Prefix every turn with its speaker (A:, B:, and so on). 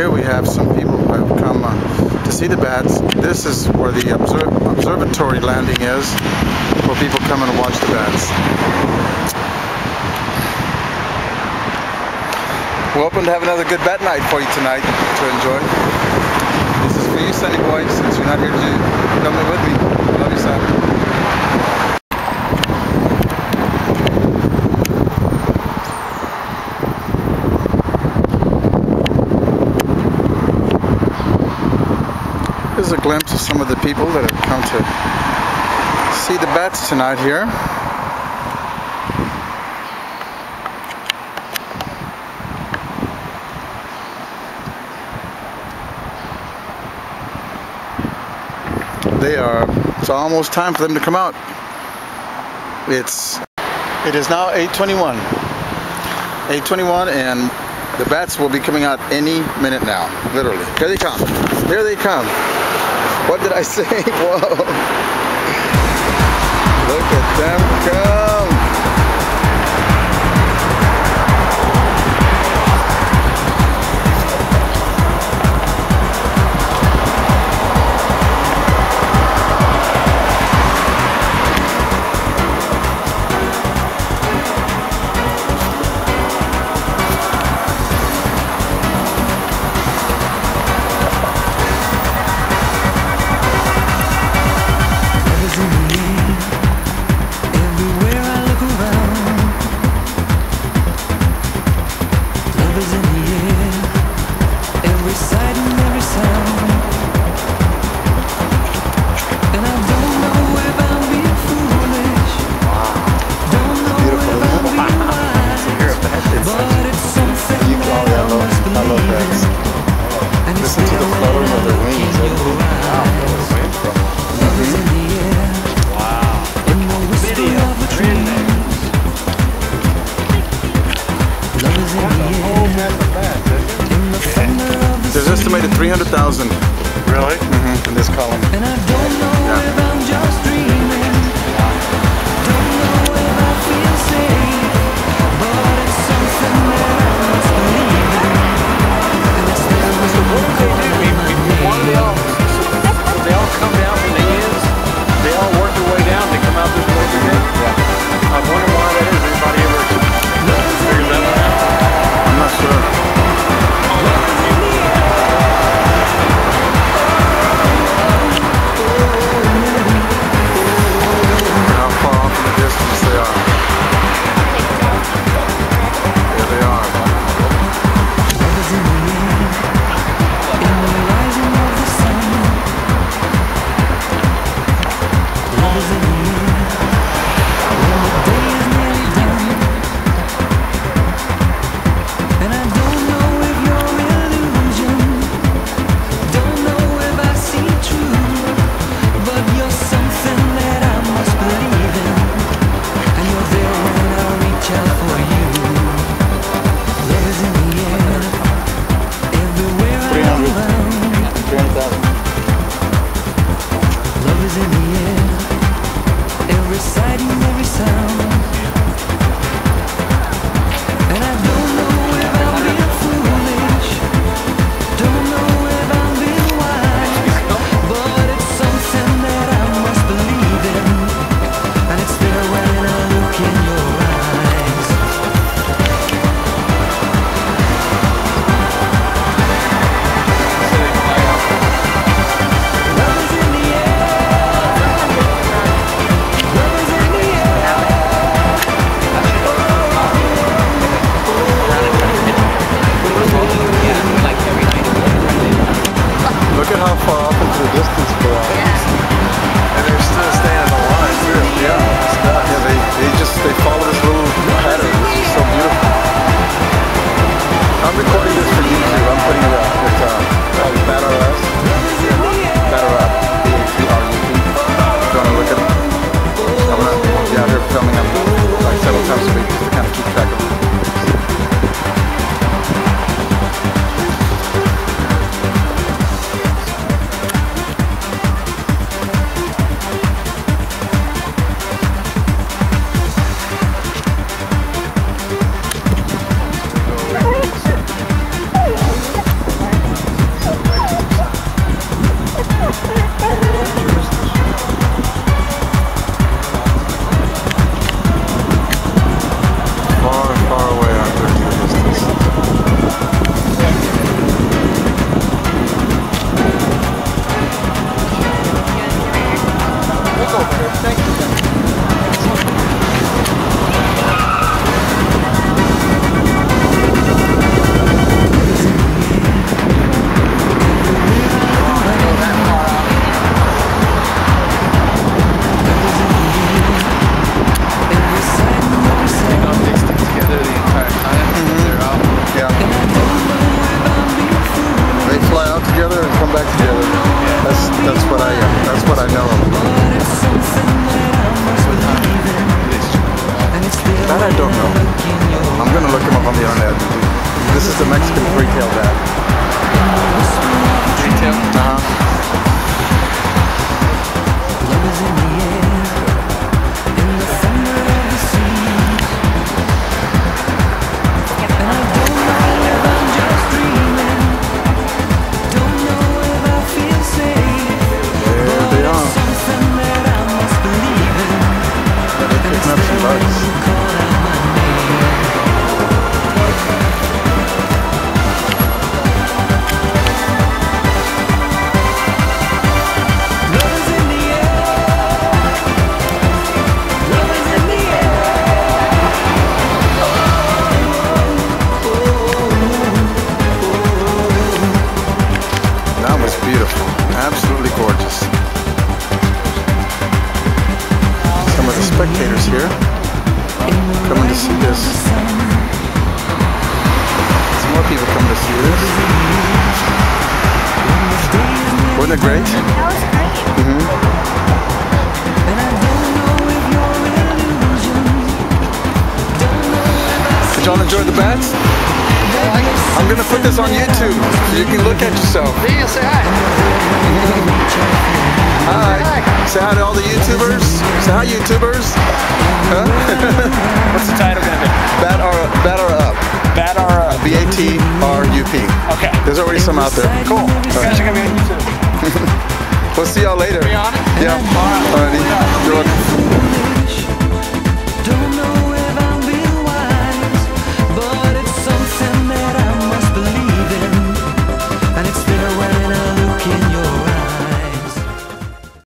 A: Here we have some people who have come uh, to see the bats. This is where the obser observatory landing is, where people come and watch the bats. We're hoping to have another good bat night for you tonight to enjoy. This is for you, Sunny Boy, since you're not here to come with me. Love you, son. Here's a glimpse of some of the people that have come to see the bats tonight here. They are, it's almost time for them to come out. It's, it is now 821. 821 and the bats will be coming out any minute now, literally. Here they come. Here they come. What did I say? Whoa. Look at them come. Estimated 300,000
B: Really?
A: Mm-hmm, in this column.
B: sight every sound. Thank the
A: Mexican free-tail bat. Spectators here coming to see this. Some more people coming to see this. Wasn't it great?
C: That was great.
D: And I don't know if you're illusions. Don't know if I
A: Did y'all enjoy the bats? I'm gonna put this on YouTube so you can look at yourself.
B: See you, say hi.
A: Hi. Say hi to all the YouTubers. Say hi, YouTubers. Huh?
B: What's the title gonna be?
A: Bat bat or up.
B: Bad or uh,
A: B A T R U P.
B: Okay.
A: There's already some out there.
B: Cool. You guys are gonna be on YouTube.
A: We'll see y'all later.
B: Be on it?
A: Yeah. Alrighty.